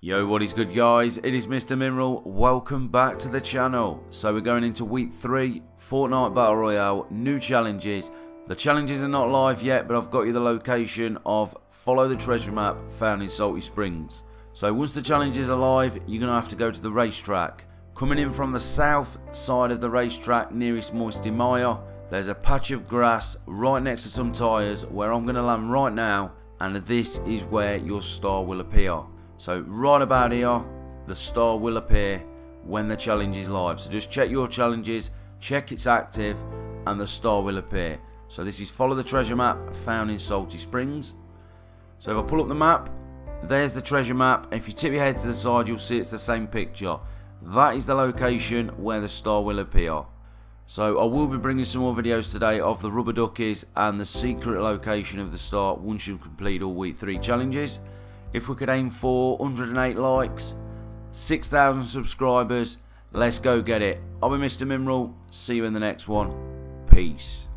Yo, what is good guys? It is Mr. Mineral. Welcome back to the channel. So we're going into week 3, Fortnite Battle Royale, new challenges. The challenges are not live yet, but I've got you the location of Follow the Treasure Map found in Salty Springs. So once the challenges are live, you're going to have to go to the racetrack. Coming in from the south side of the racetrack nearest Moisty Mire, there's a patch of grass right next to some tyres where I'm going to land right now and this is where your star will appear. So right about here, the star will appear when the challenge is live. So just check your challenges, check it's active, and the star will appear. So this is follow the treasure map found in Salty Springs. So if I pull up the map, there's the treasure map. If you tip your head to the side, you'll see it's the same picture. That is the location where the star will appear. So I will be bringing some more videos today of the rubber duckies and the secret location of the star once you complete all week 3 challenges if we could aim for 108 likes, 6,000 subscribers, let's go get it. I'll be Mr. Mineral. See you in the next one. Peace.